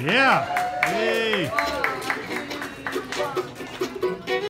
Yeah. Yay.